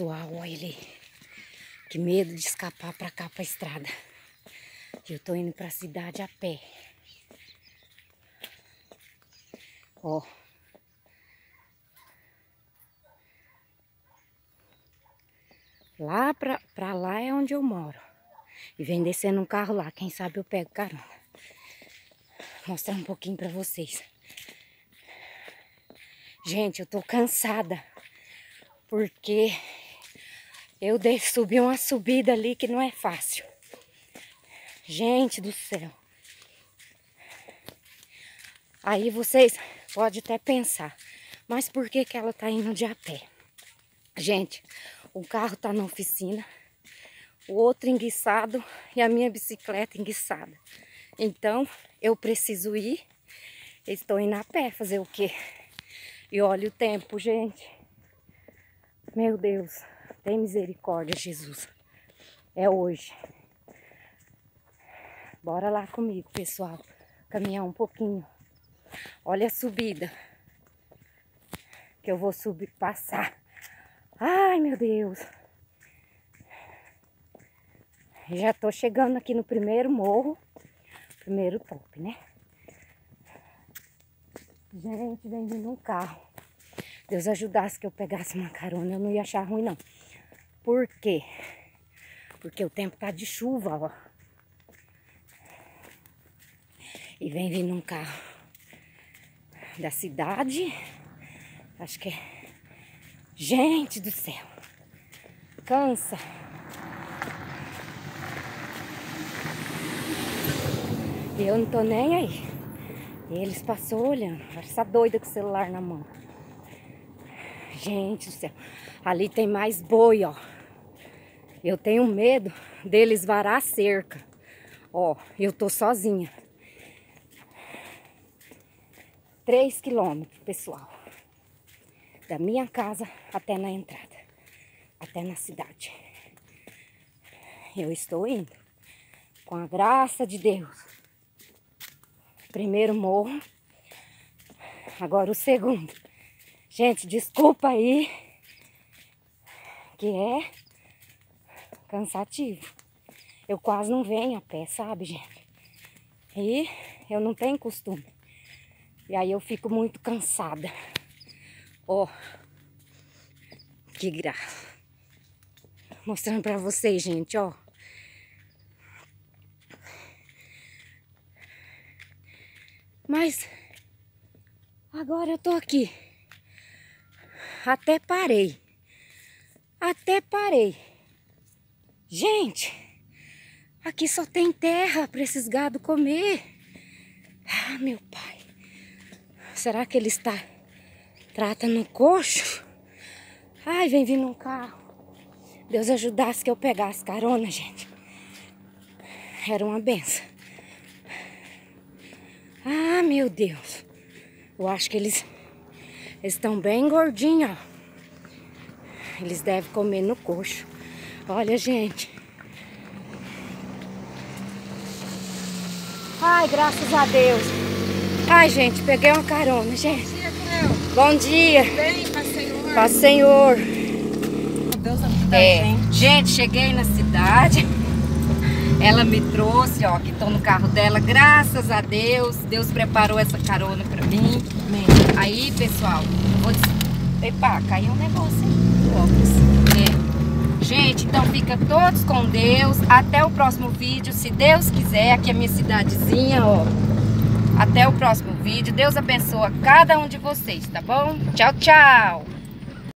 pessoal, olha ele. Que medo de escapar pra cá, pra estrada. Eu tô indo pra cidade a pé. Ó. Lá pra, pra lá é onde eu moro. E vem descendo um carro lá. Quem sabe eu pego carona. Vou mostrar um pouquinho pra vocês. Gente, eu tô cansada. Porque eu subi uma subida ali que não é fácil. Gente do céu. Aí vocês podem até pensar, mas por que, que ela tá indo de a pé? Gente, o carro tá na oficina, o outro enguiçado e a minha bicicleta enguiçada. Então, eu preciso ir, estou indo a pé fazer o quê? E olha o tempo, gente. Meu Deus, tem misericórdia, Jesus. É hoje. Bora lá comigo, pessoal. Caminhar um pouquinho. Olha a subida. Que eu vou subir, passar. Ai, meu Deus. Já tô chegando aqui no primeiro morro. Primeiro top, né? Gente, vem vindo um carro. Deus ajudasse que eu pegasse uma carona, eu não ia achar ruim, não. Por quê? Porque o tempo tá de chuva, ó. E vem vindo um carro da cidade. Acho que é. Gente do céu. Cansa. Eu não tô nem aí. Eles passou olhando. Essa doida com o celular na mão. Gente do céu. Ali tem mais boi, ó. Eu tenho medo deles varar a cerca. Ó, eu tô sozinha. Três quilômetros, pessoal. Da minha casa até na entrada. Até na cidade. Eu estou indo. Com a graça de Deus. Primeiro morro. Agora o segundo. Gente, desculpa aí, que é cansativo. Eu quase não venho a pé, sabe, gente? E eu não tenho costume. E aí eu fico muito cansada. Ó, oh, que graça. Mostrando pra vocês, gente, ó. Mas agora eu tô aqui. Até parei. Até parei. Gente, aqui só tem terra para esses gados comer. Ah, meu pai. Será que ele está tratando coxo? Ai, vem vindo um carro. Deus ajudasse que eu pegasse carona, gente. Era uma benção. Ah, meu Deus. Eu acho que eles eles estão bem gordinhos, ó. Eles devem comer no coxo. Olha, gente. Ai, graças a Deus. Ai, gente, peguei uma carona, gente. Bom dia, Cleo. Bom dia. Bem, Paz Senhor. Paz Senhor. Deus ajuda é, gente. gente, cheguei na cidade. Ela me trouxe, ó, que estou no carro dela, graças a Deus. Deus preparou essa carona para mim. Amém. Aí, pessoal, vou... Epa, caiu um negócio, hein? É. Gente, então fica todos com Deus. Até o próximo vídeo, se Deus quiser. Aqui é a minha cidadezinha, ó. Até o próximo vídeo. Deus abençoa cada um de vocês, tá bom? Tchau, tchau!